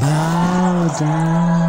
Bow down,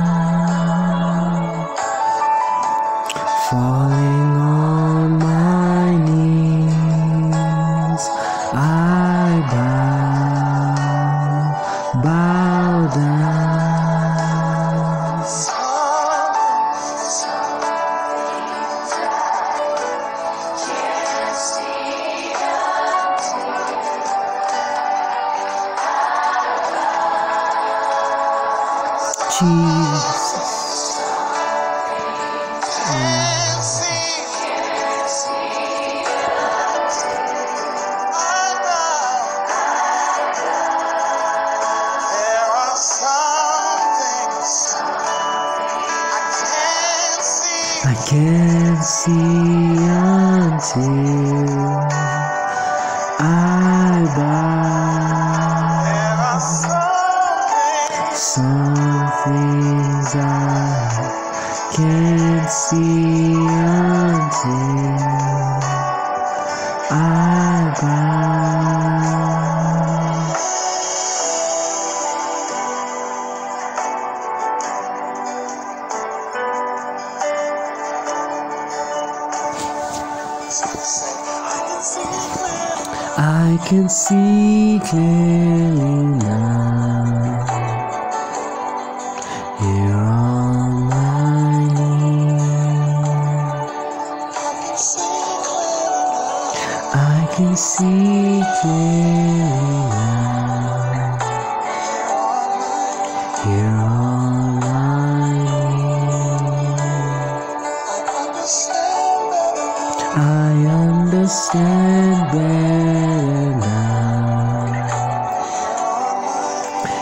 I understand better now.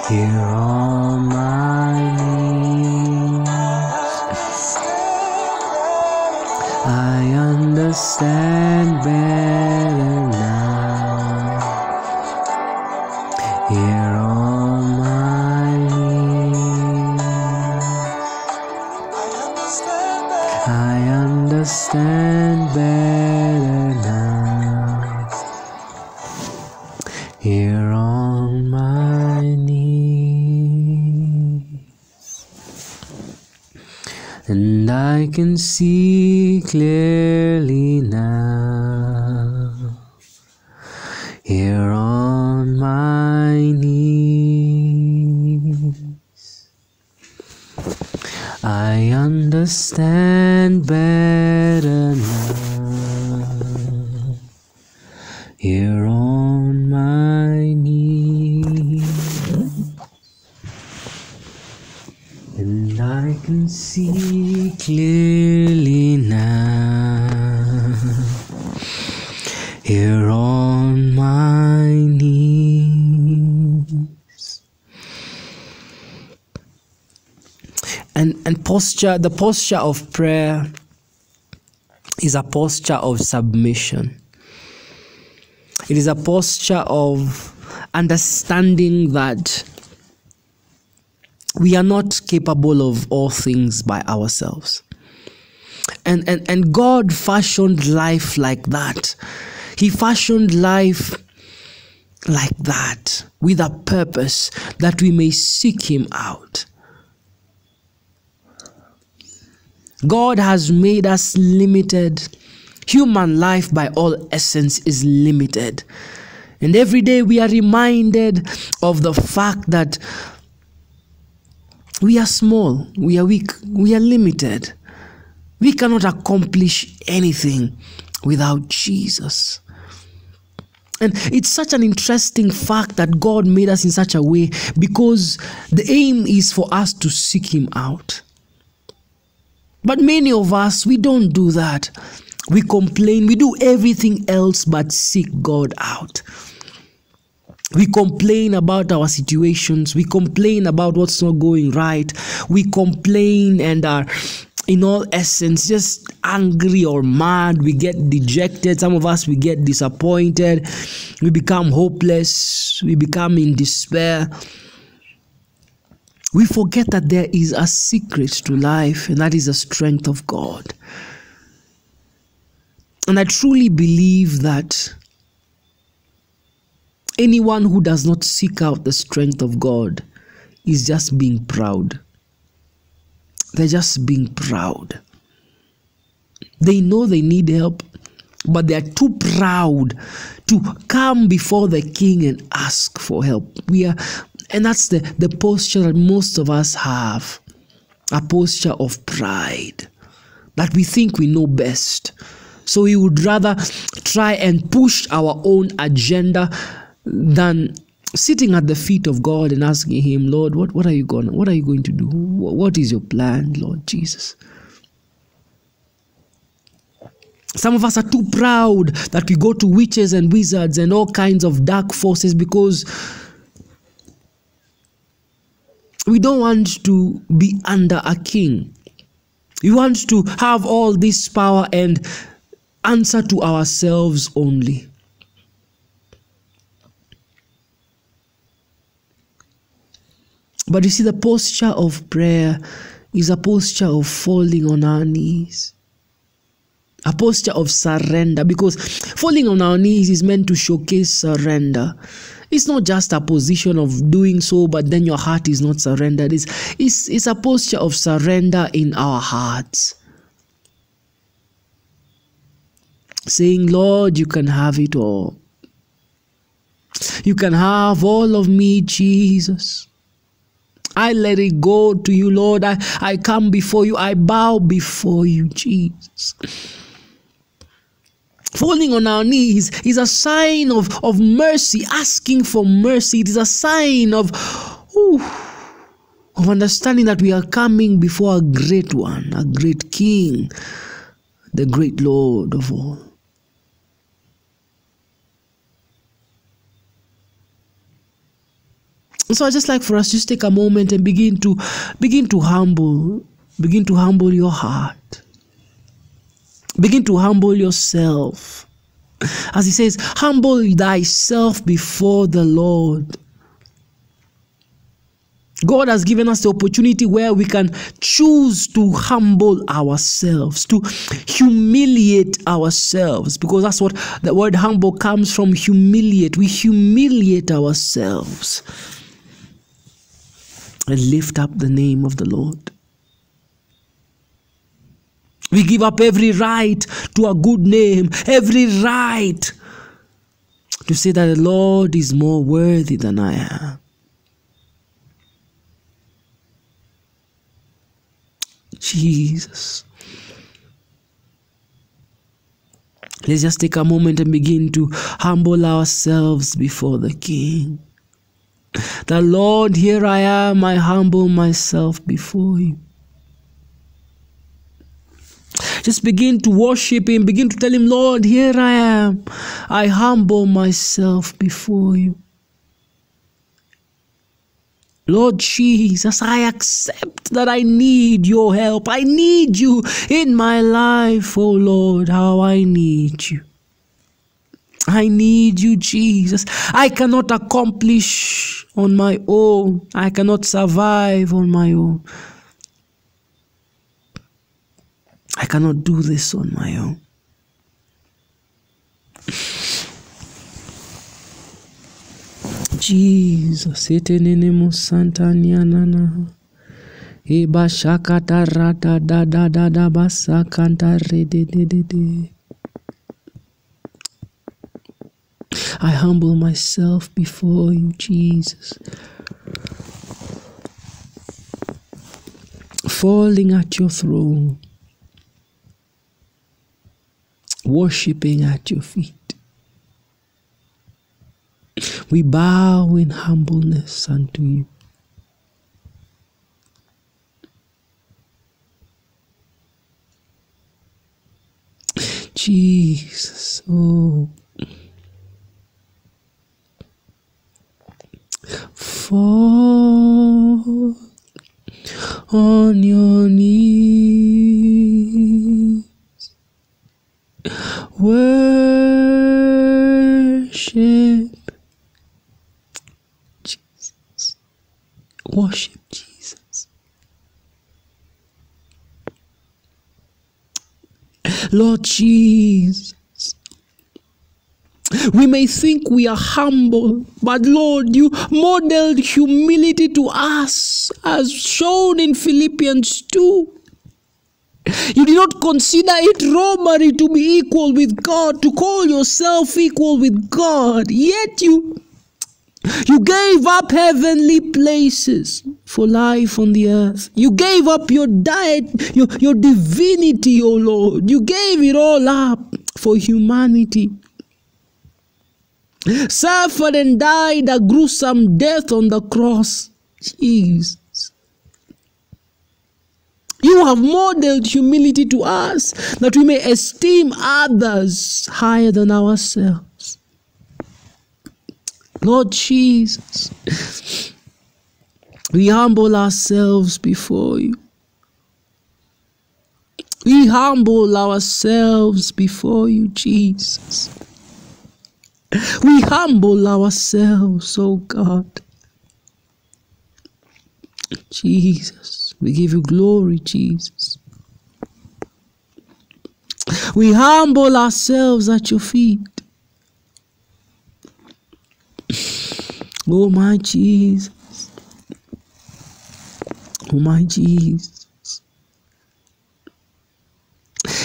Here on see clearly posture, the posture of prayer is a posture of submission. It is a posture of understanding that we are not capable of all things by ourselves. And, and, and God fashioned life like that. He fashioned life like that with a purpose that we may seek Him out. God has made us limited. Human life, by all essence, is limited. And every day we are reminded of the fact that we are small, we are weak, we are limited. We cannot accomplish anything without Jesus. And it's such an interesting fact that God made us in such a way because the aim is for us to seek Him out. But many of us, we don't do that. We complain, we do everything else but seek God out. We complain about our situations, we complain about what's not going right, we complain and are in all essence just angry or mad. We get dejected. Some of us we get disappointed. We become hopeless. We become in despair we forget that there is a secret to life and that is the strength of god and i truly believe that Anyone who does not seek out the strength of God is just being proud. They're just being proud. They know they need help, but they are too proud to come before the king and ask for help. We are, and that's the, the posture that most of us have a posture of pride that we think we know best. So we would rather try and push our own agenda than sitting at the feet of God and asking Him, Lord, what, what are you going what are you going to do? Wh- What is your plan, Lord Jesus? Some of us are too proud that we go to witches and wizards and all kinds of dark forces because we don't want to be under a king. We want to have all this power and answer to ourselves only. But you see, the posture of prayer is a posture of falling on our knees, a posture of surrender, because falling on our knees is meant to showcase surrender. It's not just a position of doing so, but then your heart is not surrendered. It's, it's, it's a posture of surrender in our hearts. Saying, Lord, you can have it all. You can have all of me, Jesus. I let it go to you, Lord. I, I come before you. I bow before you, Jesus. Falling on our knees is a sign of, of mercy, asking for mercy. It is a sign of, ooh, of understanding that we are coming before a great one, a great king, the great Lord of all. So I just like for us just take a moment and begin to begin to humble, begin to humble your heart. Begin to humble yourself. As he says, humble thyself before the Lord. God has given us the opportunity where we can choose to humble ourselves, to humiliate ourselves, because that's what the word humble comes from humiliate. We humiliate ourselves and lift up the name of the Lord. We give up every right to a good name, every right to say that the Lord is more worthy than I am. Jesus. Let's just take a moment and begin to humble ourselves before the King. The Lord, here I am, I humble myself before you. Just begin to worship Him, begin to tell Him, Lord, here I am, I humble myself before you. Lord Jesus, I accept that I need your help. I need you in my life, oh Lord, how I need you. I need you, Jesus. I cannot accomplish on my own. I cannot survive on my own. I cannot do this on my own. Jesus, etenene musantanianana. Eba shakata rata da da da da basakanta rede de de de. I humble myself before you, Jesus. Falling at your throne, worshiping at your feet. We bow in humbleness unto you. Jesus, oh. Fall on your knees. Worship Jesus. Worship Jesus. Lord Jesus, We may think we are humble, but Lord, you modeled humility to us as shown in Philippians 2. You did not consider it robbery to be equal with God, to call yourself equal with God. Yet you you gave up heavenly places for life on the earth. You gave up your diet, your, your divinity, O Lord. You gave it all up for humanity. Suffered and died a gruesome death on the cross. Jesus. You have modeled humility to us that we may esteem others higher than ourselves. Lord Jesus, we humble ourselves before you. We humble ourselves before you, Jesus. We humble ourselves, oh God. Jesus, we give you glory, Jesus. We humble ourselves at your feet. Oh, my Jesus. Oh, my Jesus.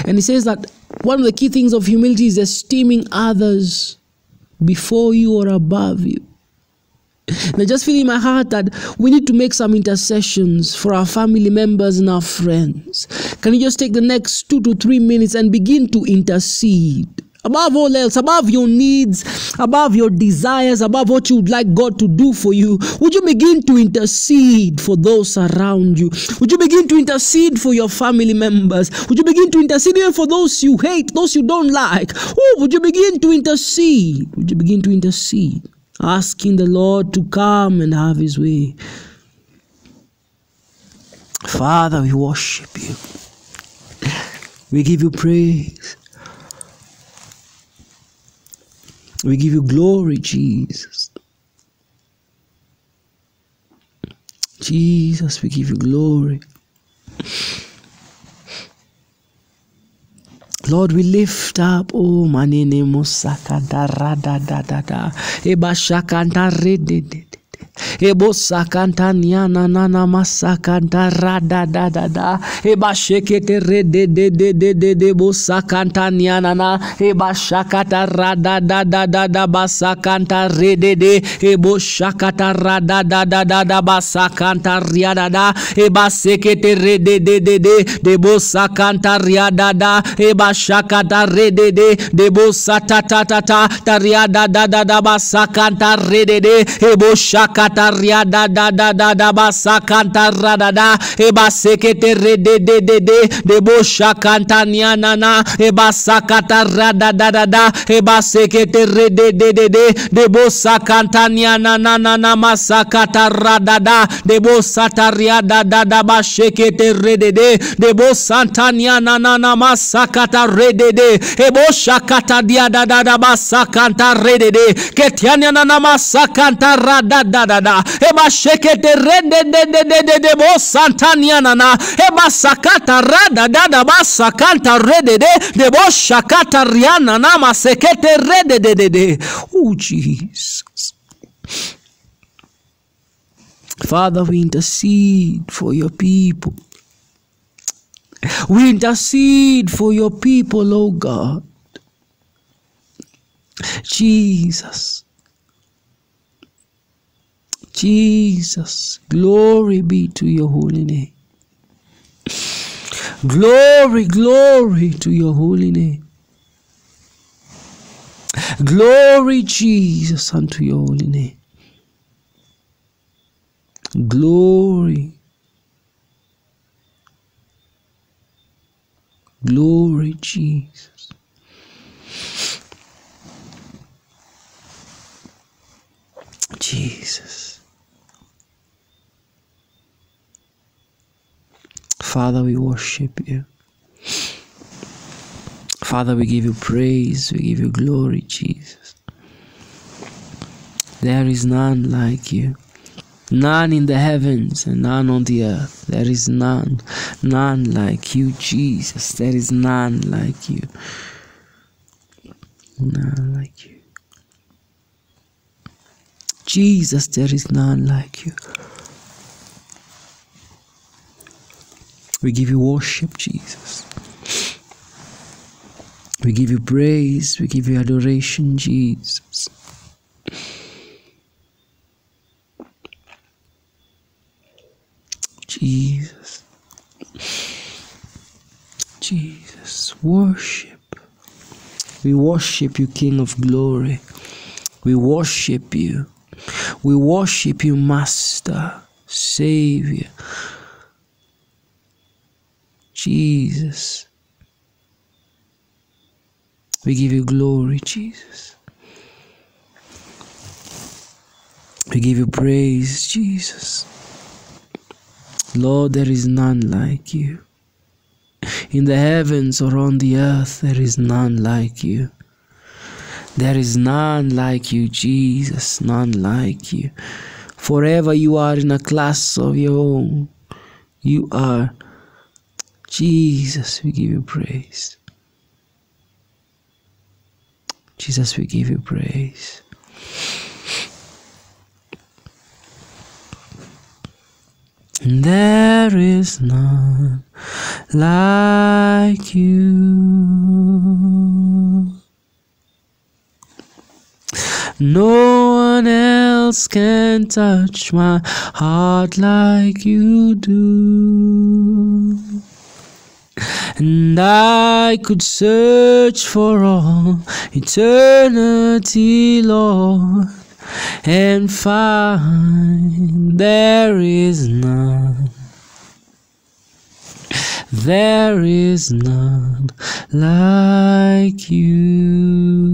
And he says that one of the key things of humility is esteeming others before you or above you. And I just feel in my heart that we need to make some intercessions for our family members and our friends. Can you just take the next two to three minutes and begin to intercede? Above all else, above your needs, above your desires, above what you would like God to do for you, would you begin to intercede for those around you? Would you begin to intercede for your family members? Would you begin to intercede even for those you hate, those you don't like? Oh, would you begin to intercede? Would you begin to intercede? Asking the Lord to come and have his way. Father, we worship you. We give you praise. We give you glory, Jesus. Jesus, we give you glory. Lord, we lift up, oh, manene musakanta oh, rada da da da, eba shakanta rede de de. Ebo sakanta nyana nana masakanta rada da da da. Eba shekete rede de de de de de bo sakanta nyana na. Eba shakata rada da da da da basakanta rede de. Ebo shakata rada da da da da basakanta riada da. Sekete de de de de riada da. De de da da da de. Da da da da da. Eba sekete rede de de de de bo shakanta nyana na. Eba sakata rada da da da. Eba sekete rede de de de de bo sakanta nyana na na na masakata rada da. De bo sataria da da da ba shekete rede de de bo santa nyana na na na masakata rede de. de Ebo shakata dia da da da basakanta rede de. de Ketianya na na masakanta rada da da bo shakata. Oh Jesus. Father, we intercede for your people. We intercede for your people, oh God. Jesus. Jesus. Glory be to your holy name. Glory, glory to your holy name. Glory, Jesus, unto your holy name. Glory. Glory, Jesus. Jesus. Father, we worship you. Father, we give you praise, we give you glory, Jesus. There is none like you. None in the heavens and none on the earth. There is none, none like you, Jesus. There is none like you. None like you. Jesus, there is none like you. We give you worship, Jesus. We give you praise. We give you adoration, Jesus. Jesus. Jesus. Worship. We worship you, King of glory. We worship you. We worship you, Master, Savior. Jesus. We give you glory, Jesus. We give you praise, Jesus. Lord, there is none like you. In the heavens or on the earth, there is none like you. There is none like you, Jesus, none like you. Forever you are in a class of your own. You are Jesus, we give you praise. Jesus, we give you praise. There is none like you. No one else can touch my heart like you do. And I could search for all eternity, Lord, and find there is none. There is none like you.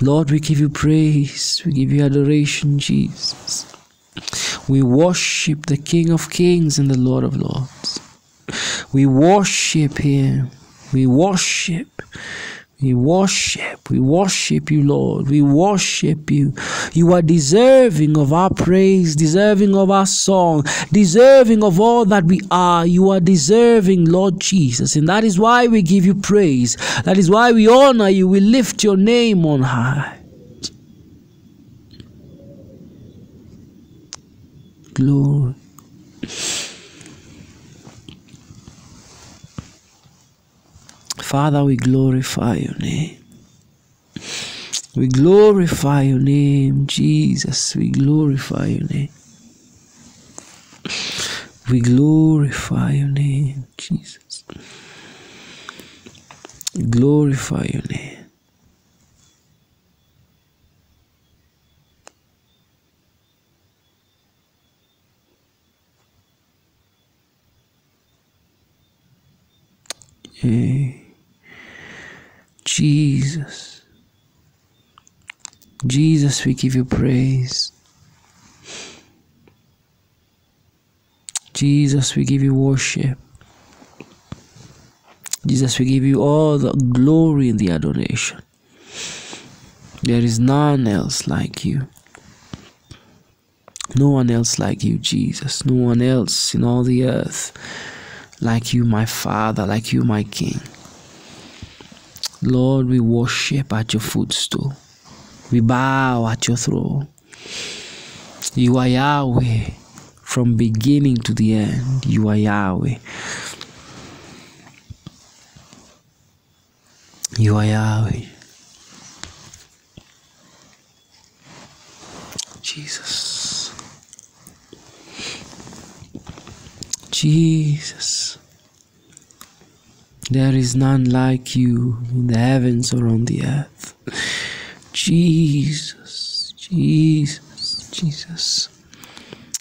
Lord, we give you praise, we give you adoration, Jesus. We worship the King of Kings and the Lord of Lords. We worship Him. We worship. We worship. We worship you, Lord. We worship you. You are deserving of our praise, deserving of our song, deserving of all that we are. You are deserving, Lord Jesus. And that is why we give you praise. That is why we honor you. We lift your name on high. Glory. Father, we glorify your name. We glorify your name, Jesus. We glorify your name. We glorify your name, Jesus. Glorify your name. Hey. Jesus. Jesus, we give you praise. Jesus, we give you worship. Jesus, we give you all the glory and the adoration. There is none else like you. No one else like you, Jesus. No one else in all the earth like you, my Father, like you, my King. Lord, we worship at your footstool. We bow at your throne. You are Yahweh from beginning to the end. You are Yahweh. You are Yahweh. Jesus. Jesus. There is none like you in the heavens or on the earth. Jesus, Jesus, Jesus.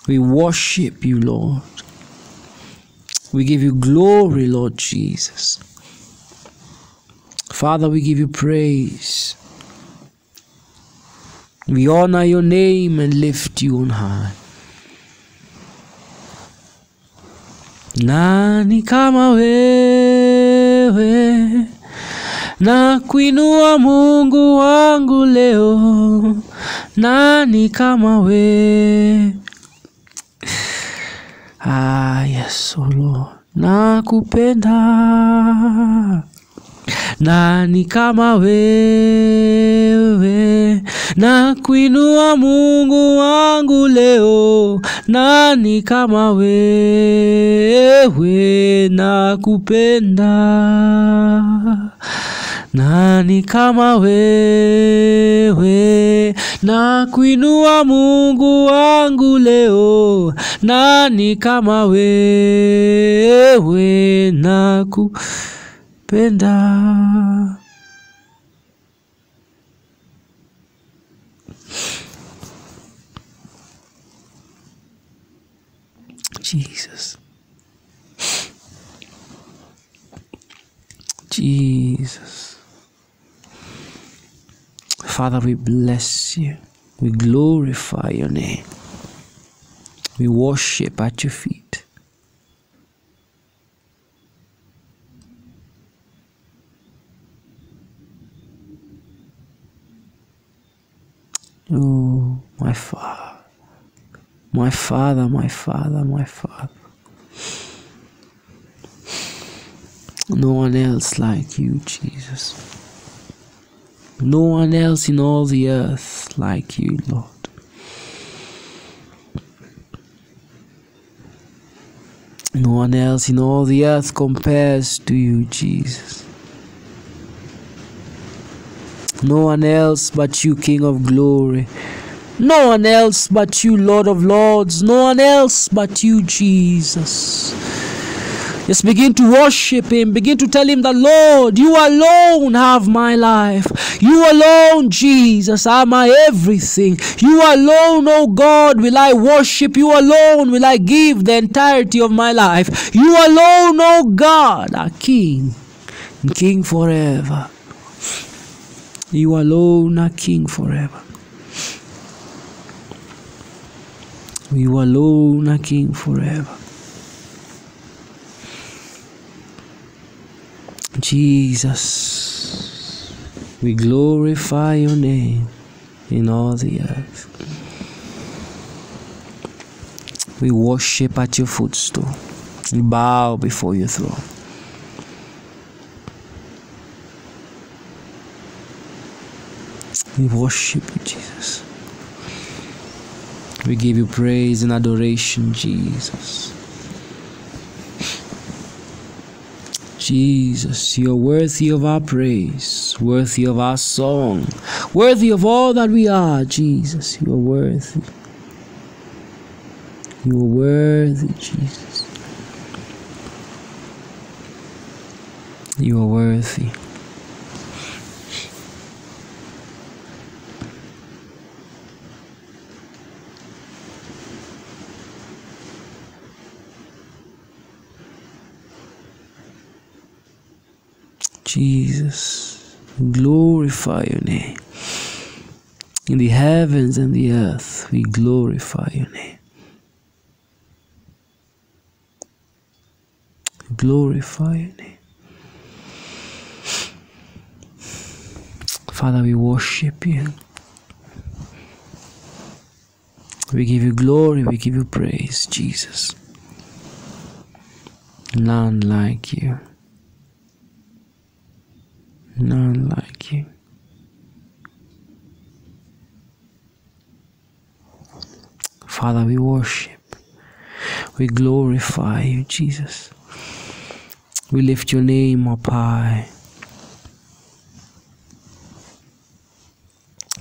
We worship you, Lord. We give you glory, Lord Jesus. Father, we give you praise. We honor your name and lift you on high. Nani kama wewe na kuinua Mungu wangu leo, nani kama we? Ah, yes, oh nakupenda nani kama wewe na kuinua mungu wangu leo. Nani kama wewe na kupenda. Nani kama wewe na kuinua mungu wangu leo. Nani kama wewe na kupenda jesus jesus Father, we bless you. We glorify your name. We worship at your feet. Oh, my Father, my Father, my Father, my Father. No one else like you, Jesus. No one else in all the earth like you, Lord. No one else in all the earth compares to you, Jesus. No one else but you, King of glory. No one else but you, Lord of lords. No one else but you, Jesus. Just begin to worship Him. Begin to tell Him that, Lord, you alone have my life. You alone, Jesus, are my everything. You alone, oh God, will I worship. You alone will I give the entirety of my life. You alone, oh God, are King and King forever. You alone are King forever. You alone are King forever. Jesus, we glorify your name in all the earth. We worship at your footstool. We bow before your throne. We worship you, Jesus. We give you praise and adoration, Jesus. Jesus, you're worthy of our praise, worthy of our song, worthy of all that we are, Jesus. You are worthy. You are worthy, Jesus. You are worthy. Jesus, glorify your name. In the heavens and the earth, we glorify your name. Glorify your name. Father, we worship you. We give you glory, we give you praise, Jesus. None like you. None like you. Father, we worship. We glorify you, Jesus. We lift your name up high.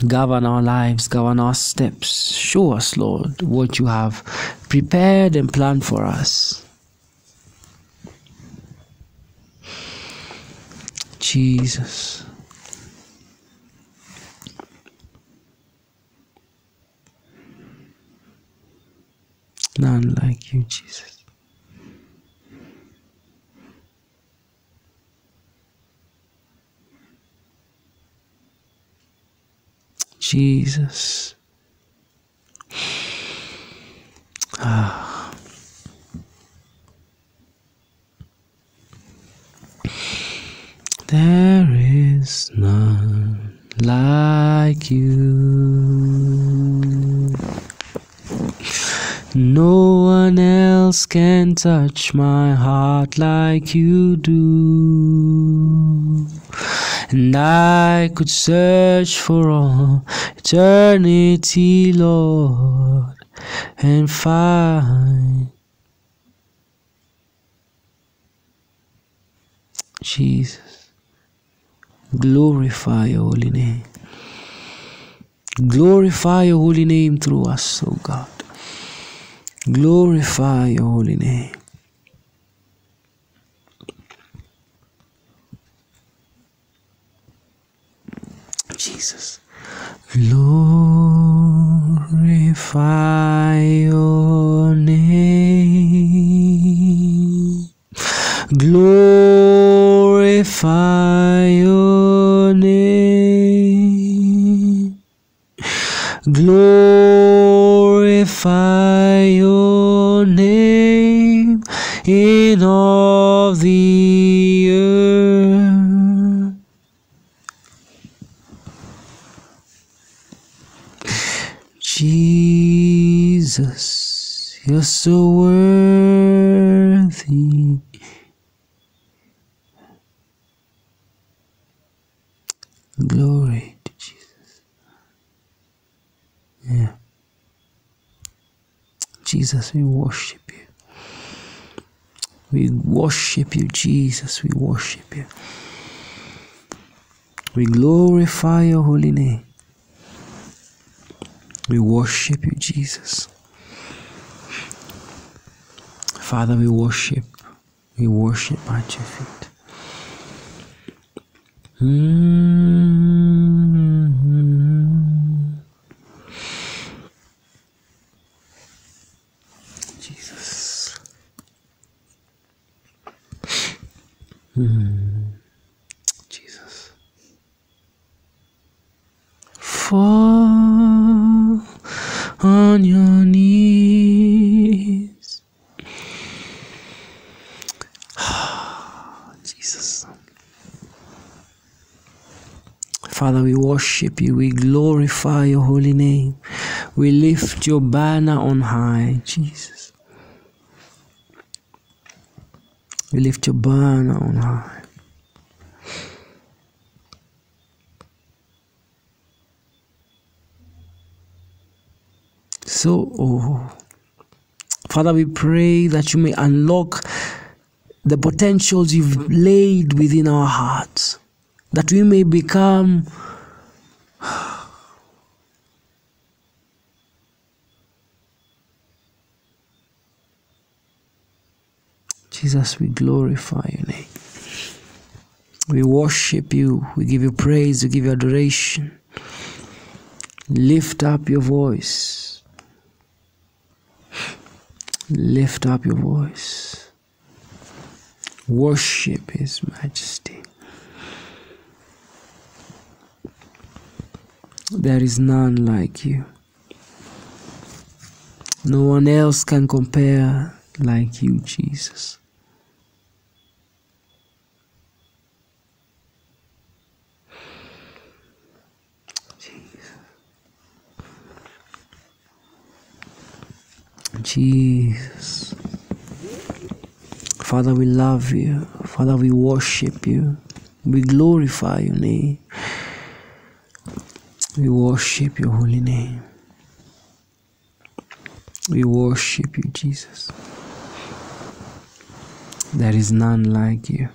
Govern our lives, govern our steps. Show us, Lord, what you have prepared and planned for us. Jesus. None like you, Jesus. Jesus. Ah. There is none like you. No one else can touch my heart like you do. And I could search for all eternity, Lord, and find Jesus. Glorify your holy name. Glorify your holy name through us, O God. Glorify your holy name. Jesus. Glorify your name. Glorify your Glorify your name in all the earth. Jesus, you're so worthy. Glory to Jesus. Yeah. Jesus, we worship you. We worship you, Jesus. We worship you. We glorify your holy name. We worship you, Jesus. Father, we worship. We worship at your feet. Mm. Jesus. Mm. Jesus. Fall on your knees. Jesus. Father, we worship you. We glorify your holy name. We lift your banner on high, Jesus. We lift your banner on high. So, oh, Father, we pray that you may unlock the potentials you've laid within our hearts, that we may become Jesus, we glorify your name. We worship you. We give you praise. We give you adoration. Lift up your voice. Lift up your voice. Worship His Majesty. There is none like you. No one else can compare like you, Jesus. Jesus. Father, we love you. Father, we worship you. We glorify your name. We worship your holy name. We worship you, Jesus. There is none like you.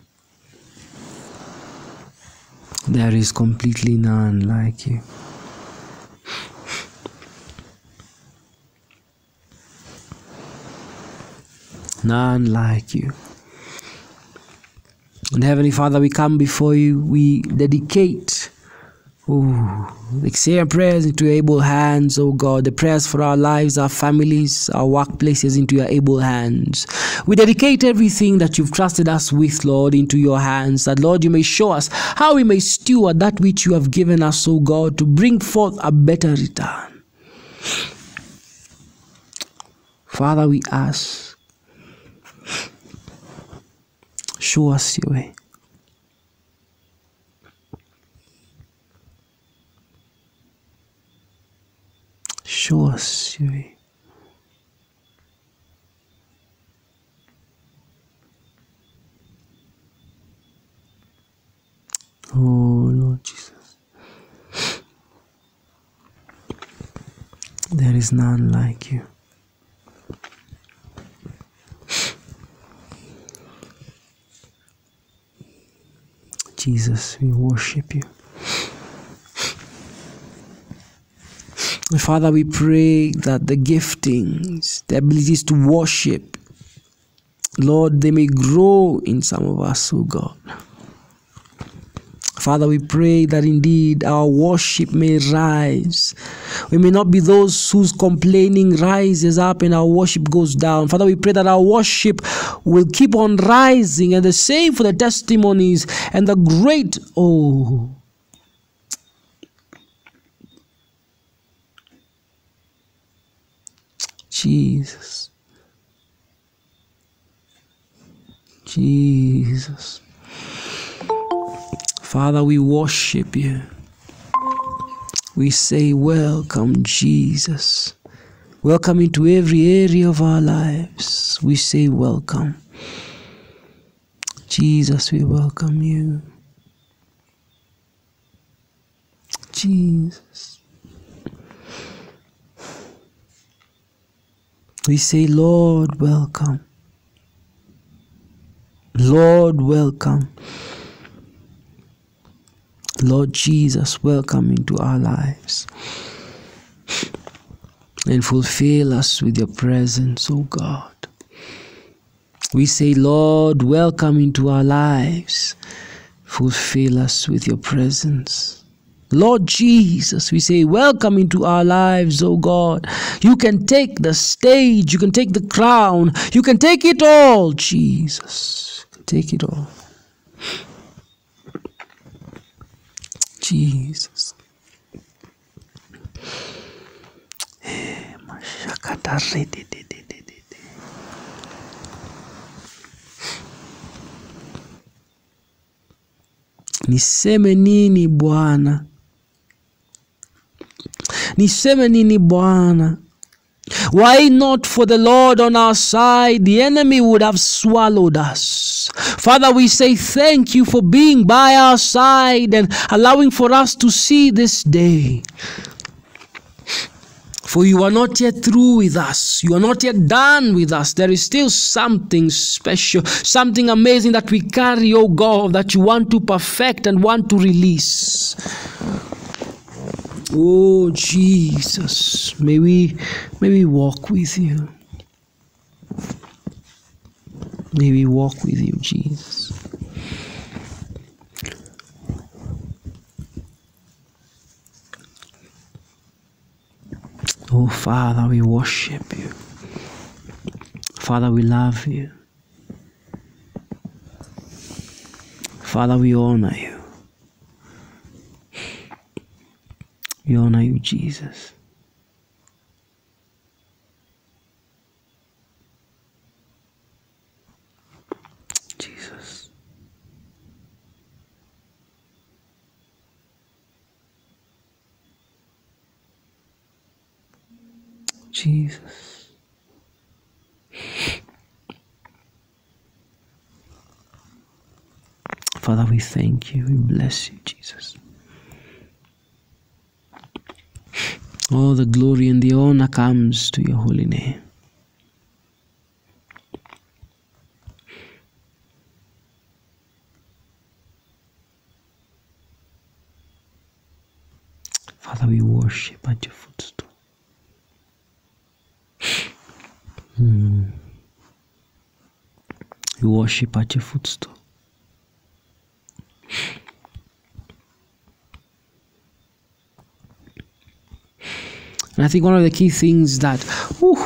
There is completely none like you. None like you. And Heavenly Father, we come before you, we dedicate the say prayers into your able hands, oh God, the prayers for our lives, our families, our workplaces into your able hands. We dedicate everything that you've trusted us with, Lord, into your hands, that Lord, you may show us how we may steward that which you have given us, oh God, to bring forth a better return. Father, we ask show us your way. Show us your way. Oh Lord Jesus, there is none like you. Jesus, we worship you. Father, we pray that the giftings, the abilities to worship, Lord, they may grow in some of us, oh God. Father, we pray that indeed our worship may rise. We may not be those whose complaining rises up and our worship goes down. Father, we pray that our worship will keep on rising and the same for the testimonies and the great, oh, Jesus. Jesus. Father, we worship you. We say, Welcome, Jesus. Welcome into every area of our lives. We say, Welcome. Jesus, we welcome you. Jesus. We say, Lord, welcome. Lord, welcome. Lord Jesus, welcome into our lives and fulfill us with your presence, O God. We say, Lord, welcome into our lives. Fulfill us with your presence. Lord Jesus, we say, welcome into our lives, O God. You can take the stage, you can take the crown, you can take it all, Jesus. Take it all. Jesus. Eh. Niseme nini Bwana? Niseme nini Bwana? Why not for the Lord on our side? The enemy would have swallowed us. Father, we say thank you for being by our side and allowing for us to see this day. For you are not yet through with us. You are not yet done with us. There is still something special, something amazing that we carry, oh God, that you want to perfect and want to release. Oh Jesus, may we may we walk with you. May we walk with you, Jesus. Oh Father, we worship you. Father, we love you. Father, we honor you. We honor you, Jesus. Jesus. Jesus. Father, we thank you. We bless you, Jesus. All the glory and the honor comes to your holy name. Father, we worship at your footstool. Hmm. We worship at your footstool. And I think one of the key things that whew,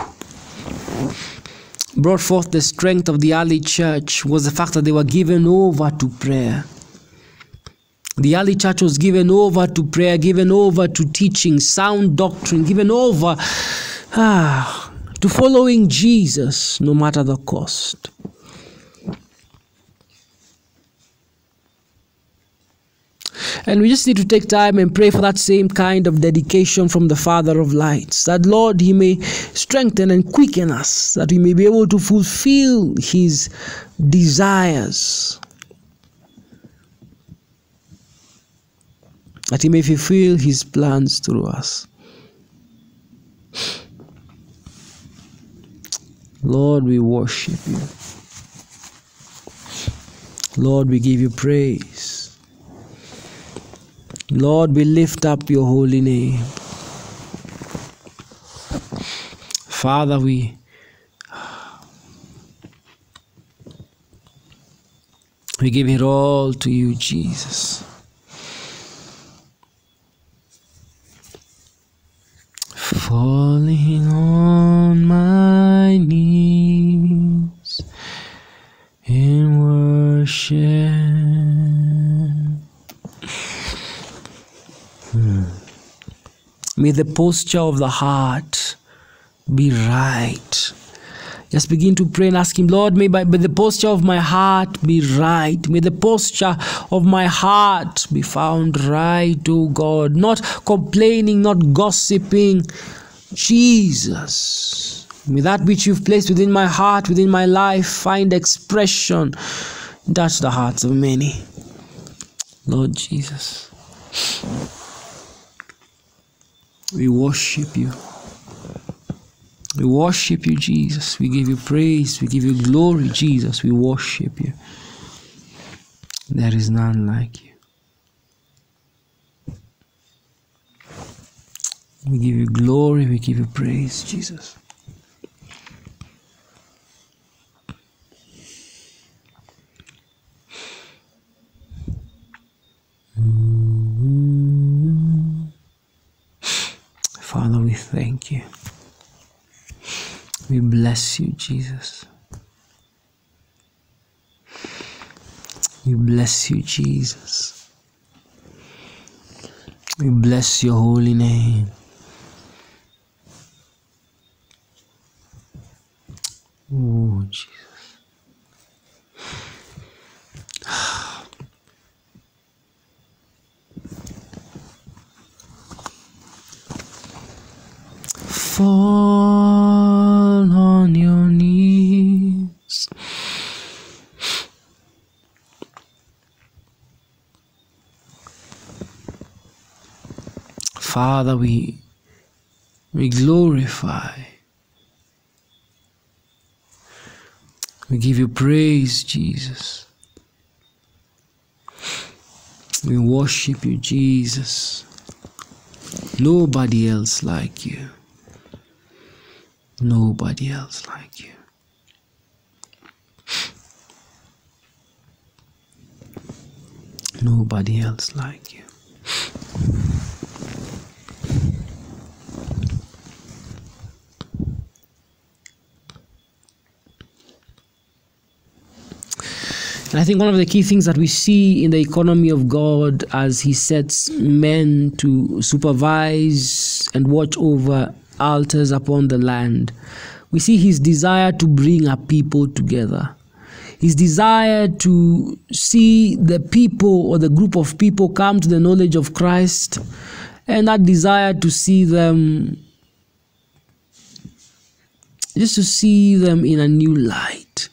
brought forth the strength of the early church was the fact that they were given over to prayer. The early church was given over to prayer, given over to teaching, sound doctrine, given over ah, to following Jesus no matter the cost. And we just need to take time and pray for that same kind of dedication from the Father of lights. That Lord, He may strengthen and quicken us, that we may be able to fulfill His desires. That He may fulfill His plans through us. Lord, we worship you. Lord, we give you praise. Lord, we lift up your holy name. Father, we we give it all to you, Jesus. Falling on my knees in worship. May the posture of the heart be right. Just begin to pray and ask Him, Lord, may, by, may the posture of my heart be right. May the posture of my heart be found right, O God. Not complaining, not gossiping. Jesus. May that which you've placed within my heart, within my life, find expression. Touch the hearts of many. Lord Jesus. We worship you. We worship you, Jesus. We give you praise. We give you glory, Jesus. We worship you. There is none like you. We give you glory. We give you praise, Jesus. Father, we thank you. We bless you, Jesus. We bless you, Jesus. We bless your holy name. Oh, Jesus. Fall on your knees. Father, we we glorify. We give you praise, Jesus. We worship you, Jesus. Nobody else like you. Nobody else like you. Nobody else like you. And I think one of the key things that we see in the economy of God as He sets men to supervise and watch over altars upon the land, we see His desire to bring a people together. His desire to see the people or the group of people come to the knowledge of Christ, and that desire to see them, just to see them in a new light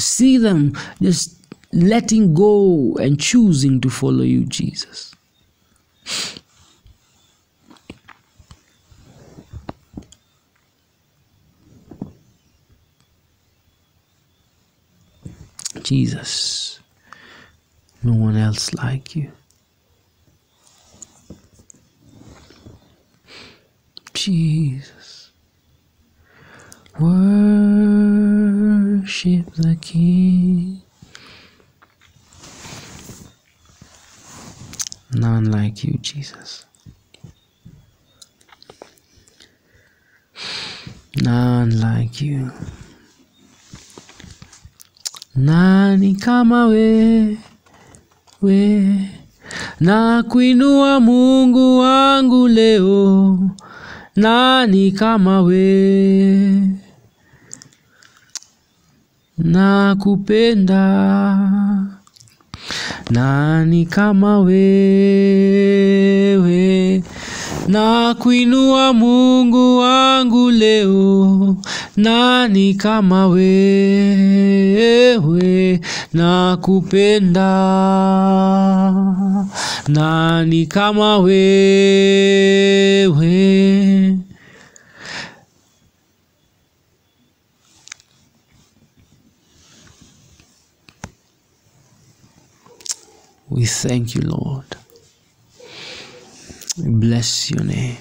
to see them just letting go and choosing to follow you, Jesus. Jesus, no one else like you. Jesus, worship the King. None like you, Jesus. None like you. Nani kama we, we? Na kuinua Mungu wangu leo, nani kama we? Na kupenda nani kama wewe na kuinua Mungu wangu leo, nani kama wewe, na kupenda Nani kama wewe? We thank you, Lord. We bless your name.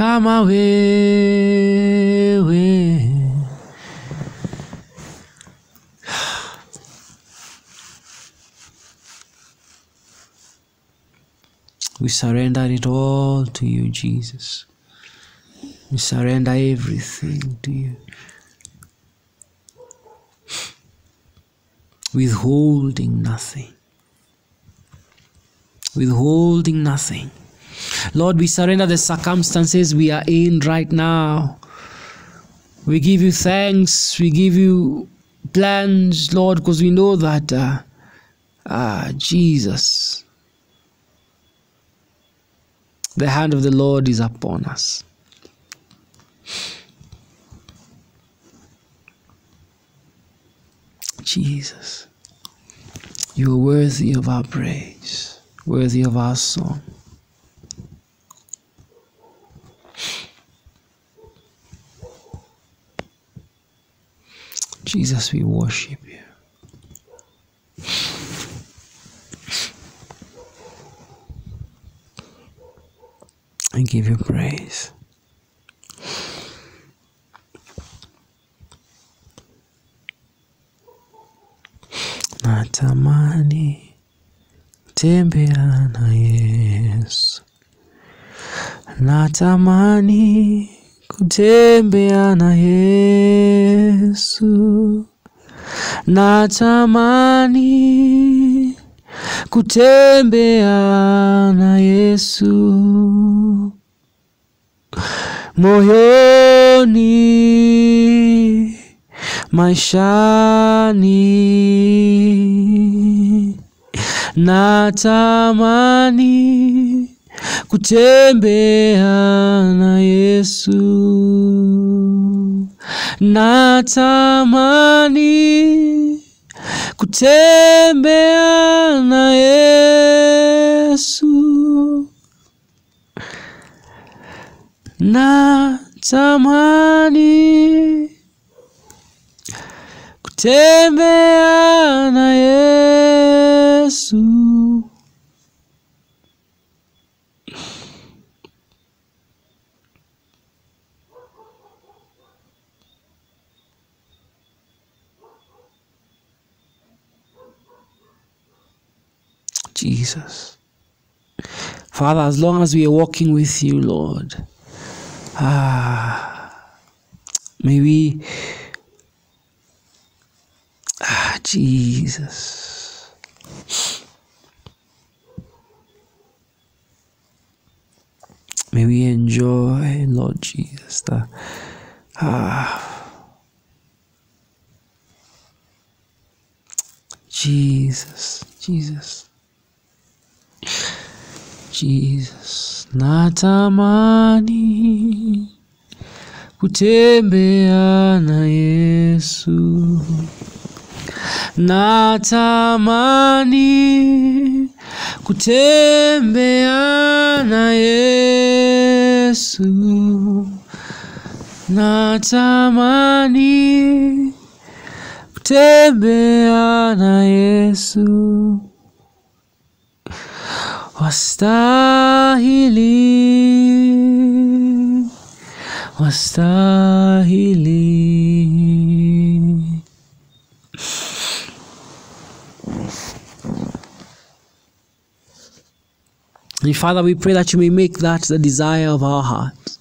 Kama wewe We surrender it all to you, Jesus. We surrender everything to you. Withholding nothing. Withholding nothing. Lord, we surrender the circumstances we are in right now. We give you thanks. We give you plans, Lord, because we know that, uh, uh, Jesus, the hand of the Lord is upon us. Jesus, you are worthy of our praise, worthy of our song. Jesus, we worship you. I give you praise. Natamani tembea na Yesu. Natamani kutembea na Yesu. Natamani kutembea na Yesu. Moyoni, maishani, natamani kutembea na Yesu. Natamani kutembea na Yesu. Natamani kutembea na Yesu. Jesus. Father, as long as we are walking with you, Lord, ah, may we, ah, Jesus. May we enjoy, Lord Jesus, the, ah, Jesus, Jesus. Jesus, natamani kutembea na Yesu. Natamani kutembea na Yesu. Natamani kutembea na Yesu. Wastahili, wastahili. And Father, we pray that you may make that the desire of our hearts.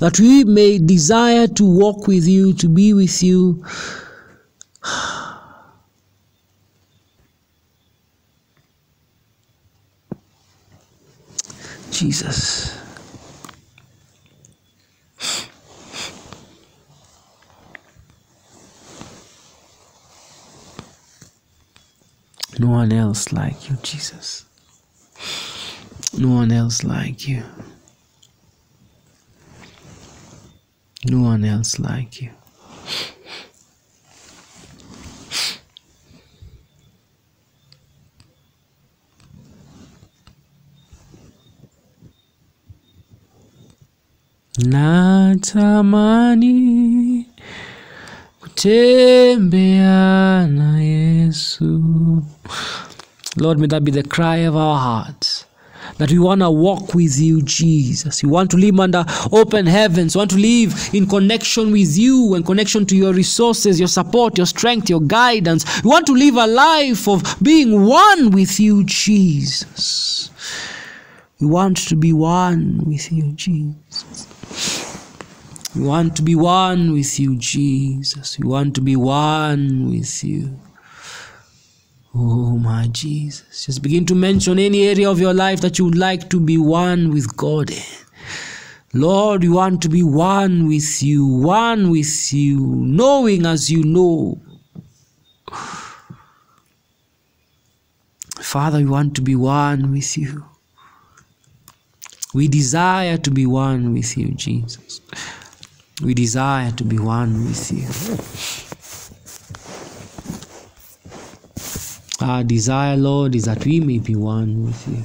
That we may desire to walk with you, to be with you. Jesus. No one else like you, Jesus. No one else like you. No one else like you. Natamani kutembea na Yesu. Lord, may that be the cry of our hearts. That we want to walk with you, Jesus. We want to live under open heavens. We want to live in connection with you and connection to your resources, your support, your strength, your guidance. We want to live a life of being one with you, Jesus. We want to be one with you, Jesus. We want to be one with you, Jesus. We want to be one with you. Oh, my Jesus. Just begin to mention any area of your life that you would like to be one with God. Lord, we want to be one with you, one with you, knowing as you know. Father, we want to be one with you. We desire to be one with you, Jesus. We desire to be one with you. Our desire, Lord, is that we may be one with you.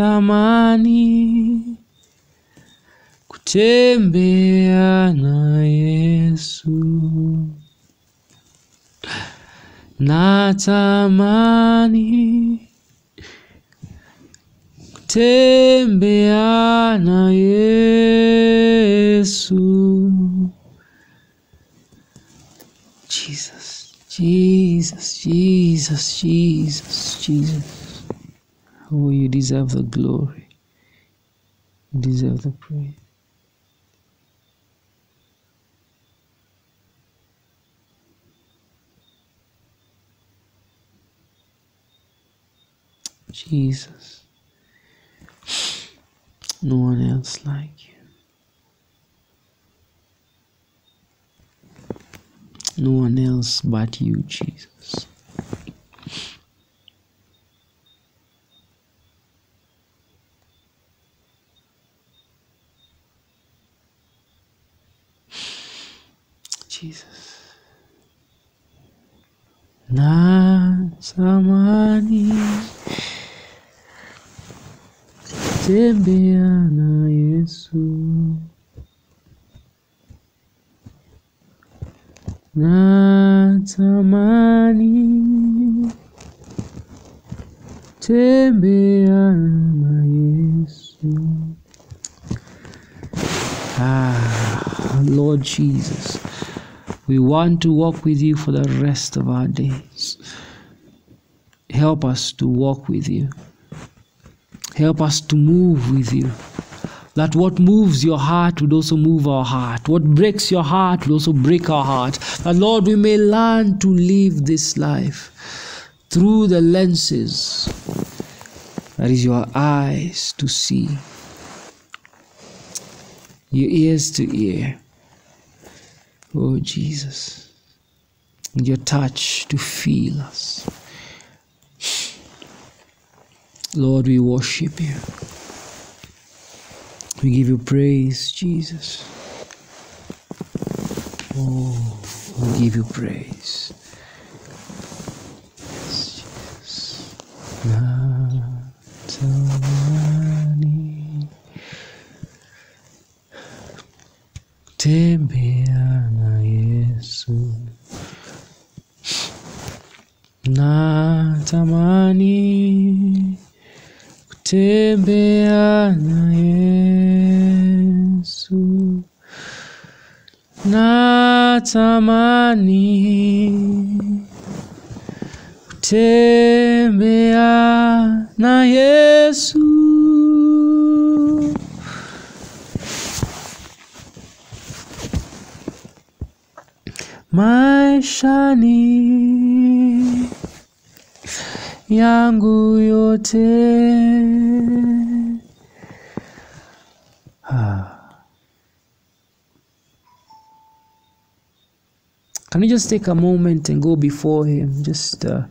Natamani kutembea na Yesu. Natamani kutembea na Yesu. Jesus, Jesus, Jesus, Jesus, Jesus. Oh, you deserve the glory. You deserve the praise. Jesus. No one else like you. No one else but you, Jesus. Jesus. Natamani tembea na Yesu. Natamani tembea na Yesu. Ah, Lord Jesus, we want to walk with you for the rest of our days. Help us to walk with you. Help us to move with you. That what moves your heart would also move our heart. What breaks your heart would also break our heart. That, Lord, we may learn to live this life through the lenses that is your eyes to see, your ears to hear. Oh, Jesus. And your touch to feel us. Lord, we worship you. We give you praise, Jesus. Oh, we give you praise. Yes, Jesus. Natamani. Natamani kutembea na Yesu. Natamani kutembea na Yesu. Maishani yangu yote. Ah. Can you just take a moment and go before Him? Just uh,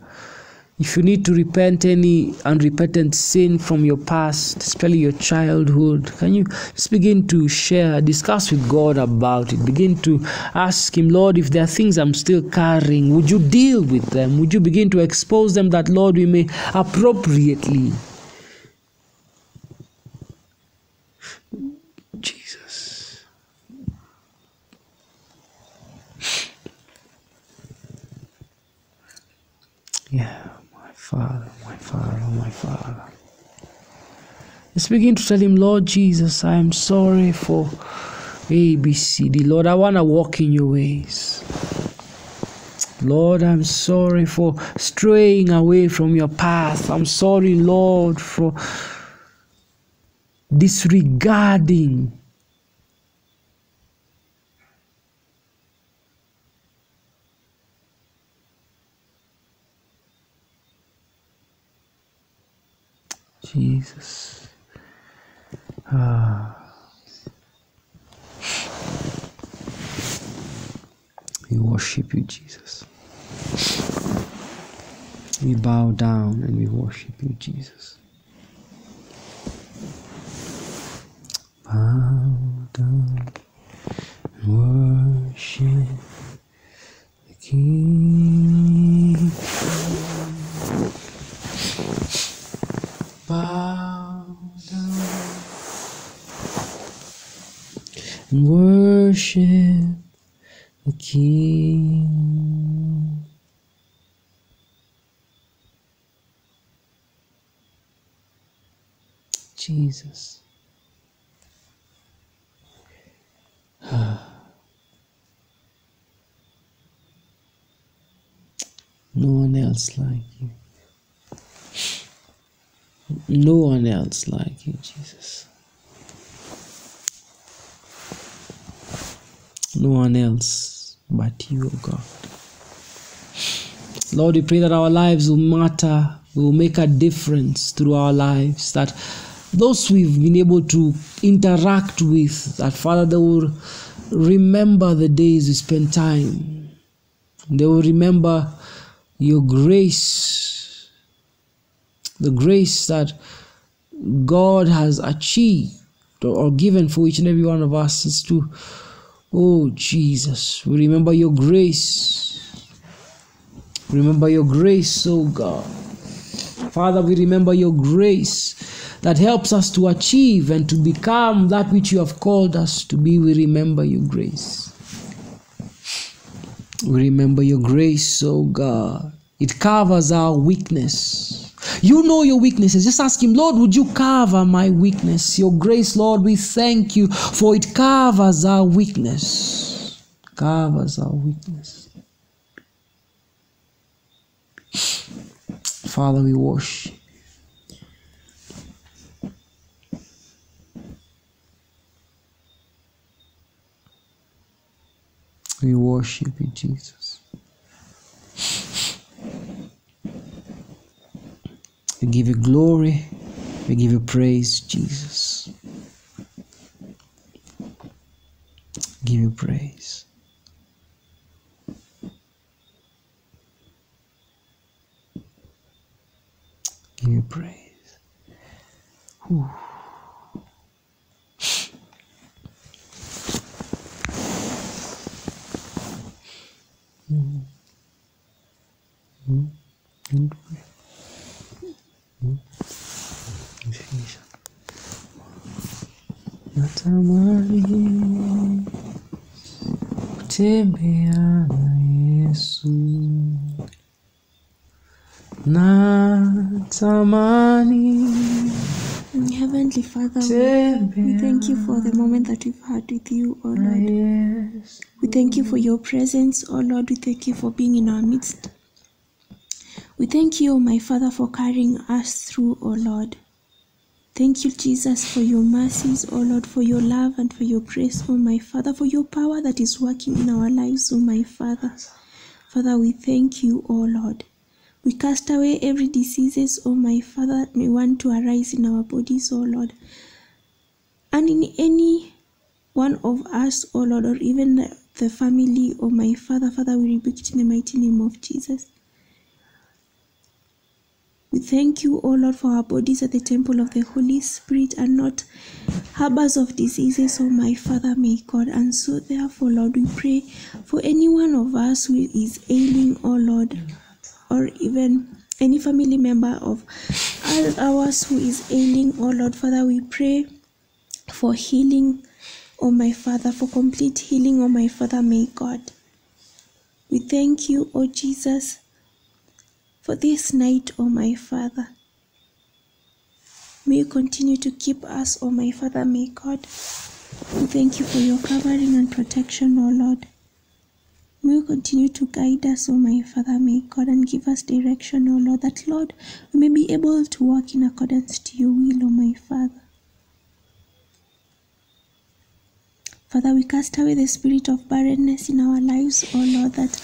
If you need to repent any unrepentant sin from your past, especially your childhood, can you just begin to share, discuss with God about it? Begin to ask Him, Lord, if there are things I'm still carrying, would you deal with them? Would you begin to expose them that, Lord, we may appropriately? Jesus. Yeah, Father, my Father, my Father. Let's begin to tell Him, Lord Jesus, I am sorry for A, B, C, D. Lord, I want to walk in your ways. Lord, I'm sorry for straying away from your path. I'm sorry, Lord, for disregarding Jesus. Ah. We worship you, Jesus. We bow down and we worship you, Jesus. Bow down and worship the King. Bow down and worship the King. Jesus. No one else like you. No one else like you, Jesus. No one else but you, O God. Lord, we pray that our lives will matter, we will make a difference through our lives, that those we've been able to interact with, that Father, they will remember the days we spent time. They will remember your grace, the grace that God has achieved or given for each and every one of us is to, oh Jesus, we remember your grace. Remember your grace, oh God. Father, we remember your grace that helps us to achieve and to become that which you have called us to be. We remember your grace. We remember your grace, oh God. It covers our weakness. You know your weaknesses. Just ask Him, Lord, would you cover my weakness? Your grace, Lord, we thank you for it covers our weakness. Covers our weakness. Father, we worship. We worship you, Jesus. We give you glory. We give you praise, Jesus. Give you praise. Give you praise. Whew. Natamani na Yesu, natamani Heavenly Father, we, we thank you for the moment that we've had with you, O na Lord. We thank you for your presence, O Lord. We thank you for being in our midst. We thank you, O my Father, for carrying us through, O Lord. Thank you, Jesus, for your mercies, O Lord, for your love and for your grace, O my Father, for your power that is working in our lives, O my Father. Father, we thank you, O Lord. We cast away every diseases, O my Father, that may want to arise in our bodies, O Lord. And in any one of us, O Lord, or even the, the family, O my Father, Father, we rebuke it in the mighty name of Jesus. We thank you, O Lord, for our bodies at the temple of the Holy Spirit and not harbors of diseases, O my Father, may God. And so, therefore, Lord, we pray for any one of us who is ailing, O Lord, or even any family member of ours who is ailing, O Lord, Father, we pray for healing, O my Father, for complete healing, O my Father, may God. We thank you, O Jesus, for this night, O my Father. May you continue to keep us, O my Father, may God. We thank you for your covering and protection, O Lord. May you continue to guide us, O my Father, may God, and give us direction, O Lord, that, Lord, we may be able to walk in accordance to your will, O my Father. Father, we cast away the spirit of barrenness in our lives, O Lord, that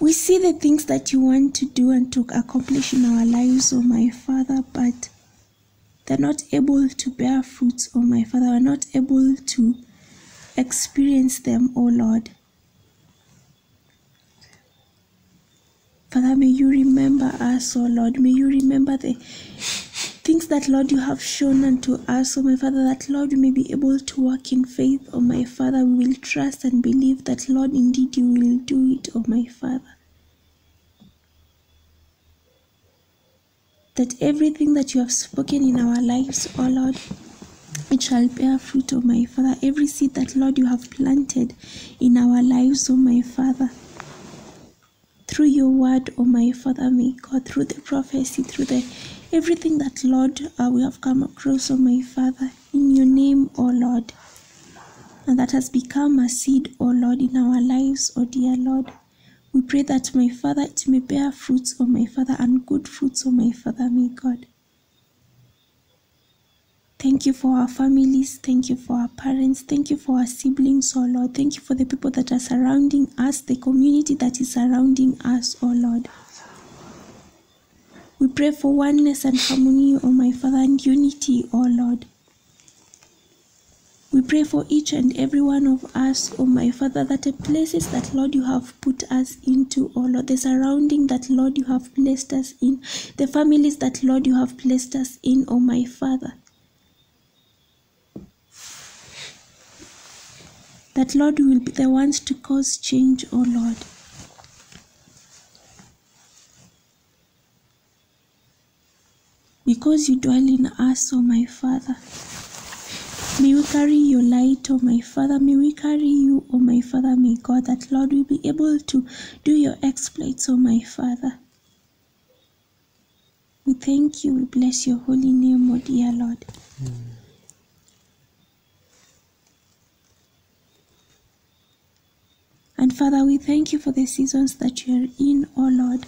we see the things that you want to do and to accomplish in our lives, O my Father, but they're not able to bear fruits, O my Father. We're not able to experience them, O Lord. Father, may you remember us, O Lord. May you remember the things that, Lord, you have shown unto us, O my Father, that, Lord, we may be able to walk in faith, O my Father. We will trust and believe that, Lord, indeed you will do it, O my Father. That everything that you have spoken in our lives, O Lord, it shall bear fruit, O my Father. Every seed that, Lord, you have planted in our lives, O my Father through your word, oh my Father, may God, through the prophecy, through the everything that, Lord, uh, we have come across, oh my Father, in your name, oh Lord, and that has become a seed, oh Lord, in our lives, oh dear Lord. We pray that, my Father, it may bear fruits, oh my Father, and good fruits, oh my Father, may God. Thank you for our families. Thank you for our parents. Thank you for our siblings, oh Lord. Thank you for the people that are surrounding us, the community that is surrounding us, oh Lord. We pray for oneness and harmony, oh my Father, and unity, oh Lord. We pray for each and every one of us, oh my Father, that the places that, Lord, you have put us into, oh Lord, the surrounding that, Lord, you have placed us in, the families that, Lord, you have placed us in, oh my Father. that Lord we will be the ones to cause change, O Lord. Because you dwell in us, O my Father. May we carry your light, O my Father. May we carry you, O my Father, may God, that Lord will be able to do your exploits, O my Father. We thank you, we bless your holy name, O dear Lord. And Father, we thank you for the seasons that you are in, O Lord.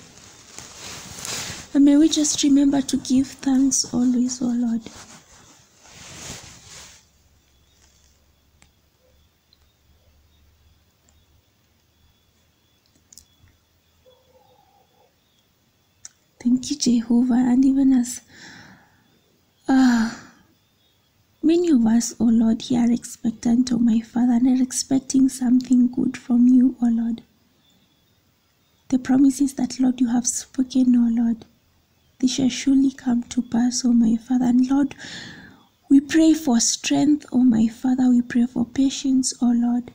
And may we just remember to give thanks always, O Lord. Thank you, Jehovah. And even as uh, many of us, O Lord, here are expectant, O my Father, and are expecting something good from you, O Lord. The promises that, Lord, you have spoken, O Lord, they shall surely come to pass, O my Father. And Lord, we pray for strength, O my Father. We pray for patience, O Lord.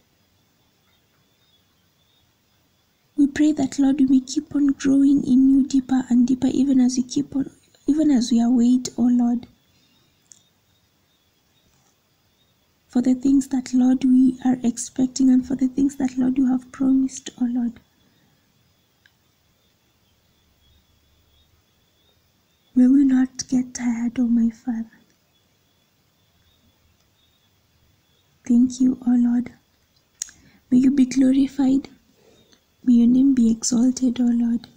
We pray that, Lord, we may keep on growing in you deeper and deeper, even as we keep on, even as we await, O Lord. For the things that, Lord, we are expecting and for the things that, Lord, you have promised, O Lord. May we not get tired, O my Father. Thank you, O Lord. May you be glorified. May your name be exalted, O Lord.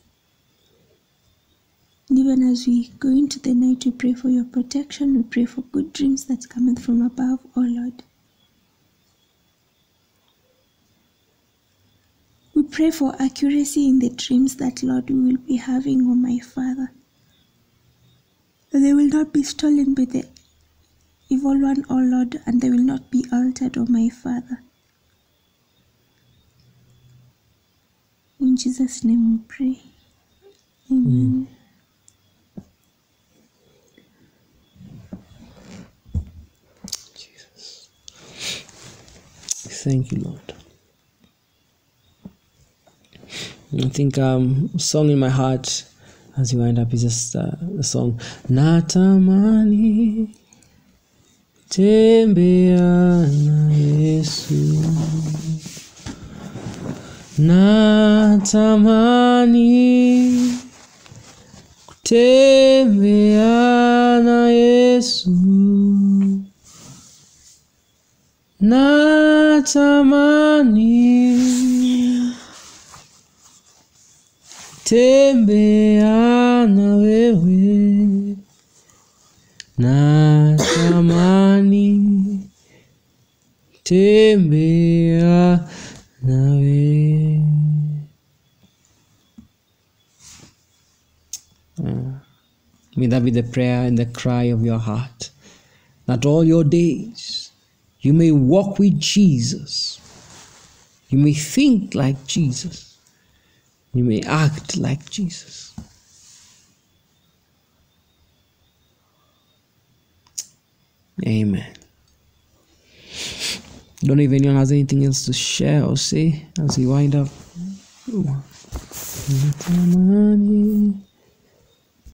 And even as we go into the night, we pray for your protection. We pray for good dreams that cometh from above, O Lord. We pray for accuracy in the dreams that, Lord, we will be having, O my Father. They will not be stolen by the evil one, O Lord, and they will not be altered, O my Father. In Jesus' name we pray. Amen. Mm. Thank you, Lord. I think um, song in my heart as you wind up is just uh, the song. Natamani tembea na Yesu. Natamani kutembea na Yesu. Natamani tembea na wewe natamani tembea na wewe Ah. May that be the prayer and the cry of your heart. That all your days you may walk with Jesus. You may think like Jesus. You may act like Jesus. Amen. Don't know if anyone has anything else to share or say as we wind up. Natamani